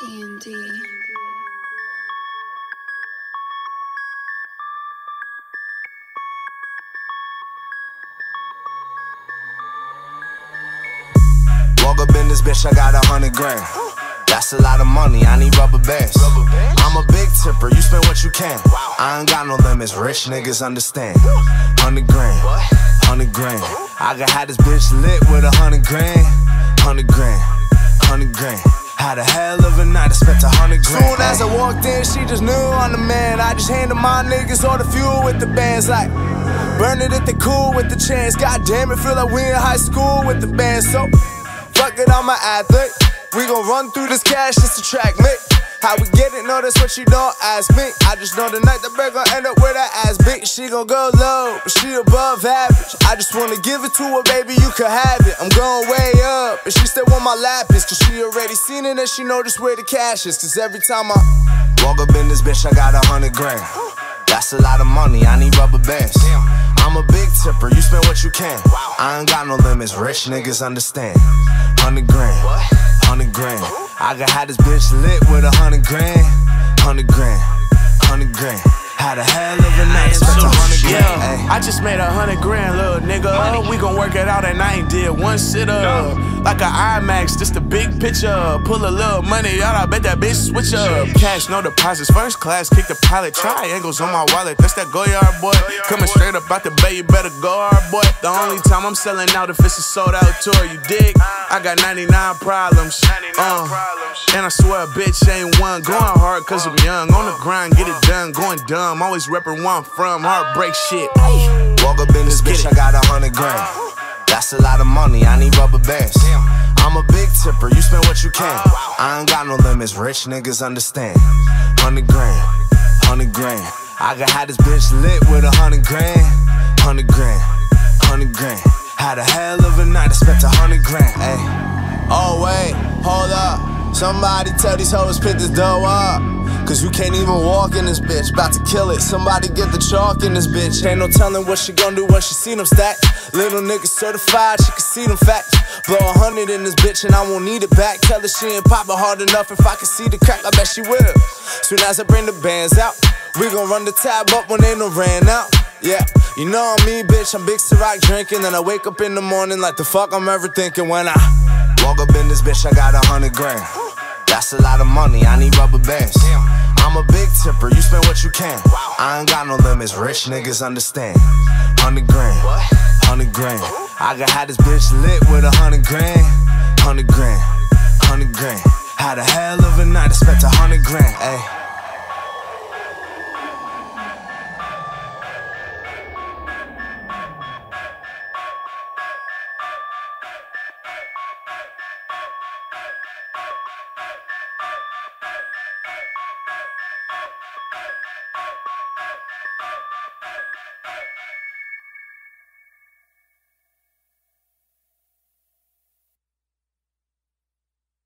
D&D. Walk up in this bitch, I got a hundred grand. That's a lot of money, I need rubber bands. I'm a big tipper, you spend what you can. I ain't got no limits, rich niggas understand. Hundred grand, hundred grand. I can have this bitch lit with a hundred grand. Hundred grand, hundred grand. Had a hell of a night, I spent a hundred grand. Soon as I walked in, she just knew I'm the man. I just handed my niggas all the fuel with the bands, like burn it if the cool with the chance. God damn it, feel like we in high school with the band. So fuck it, I'm an athlete. We gon' run through this cash, just to track me. How we get it? No, that's what you don't ask me. I just know the night the bird gon' end up with her ass big. She gon' go low, but she above average. I just wanna give it to her, baby, you can have it. I'm going way up, and she still want my lapis. Cause she already seen it and she know just where the cash is. Cause every time I walk up in this bitch, I got a hundred grand. That's a lot of money, I need rubber bands. I'm a big tipper, you spend what you can. I ain't got no limits, rich niggas understand. Hundred grand, hundred grand. I can have this bitch lit with a hundred grand. Hundred grand, hundred grand. Had a hell of a night, spent a hundred grand. Yeah. I just made a hundred grand, little nigga. We gon' work it out, and I ain't did one sit up. Like a IMAX, just a big picture. Pull a little money out, I bet that bitch switch up. Cash, no deposits, first class, kick the pilot. Triangles on my wallet, that's that Goyard boy. Coming straight up out the bay, you better go hard, boy. The only time I'm selling out if it's a sold out tour, you dig? I got 99 problems. Uh, and I swear a bitch ain't one. Going hard cause I'm young. On the grind, get it done. Going dumb. Always reppin' where I'm from. Heartbreak shit. Walk up in this bitch, I got a hundred grand. That's a lot of money, I need rubber bands. I'm a big tipper, you spend what you can. I ain't got no limits, rich niggas understand. Hundred grand, hundred grand. I can have this bitch lit with a hundred grand. Hundred grand, hundred grand. Had a hell of a night, I spent a hundred grand. Ayy. Oh wait, hold up. Somebody tell these hoes pick this dough up. Cause you can't even walk in this bitch. About to kill it. Somebody get the chalk in this bitch. Ain't no telling what she gon' do when she see them stack. Little nigga certified, she can see them facts. Blow a hundred in this bitch and I won't need it back. Tell her she ain't poppin' hard enough. If I can see the crack, I bet she will. Soon as I bring the bands out, we gon' run the tab up when they no ran out. Yeah, you know I'm me, bitch. I'm big Ciroc drinking. Then I wake up in the morning like the fuck I'm ever thinking when I walk up in this bitch. I got a hundred grand. That's a lot of money, I need rubber bands. I'm a big tipper, you spend what you can. I ain't got no limits, rich niggas understand. Hundred grand, hundred grand. I can have this bitch lit with a hundred grand. Hundred grand, hundred grand. Had a hell of a night, I spent a hundred grand, ayy.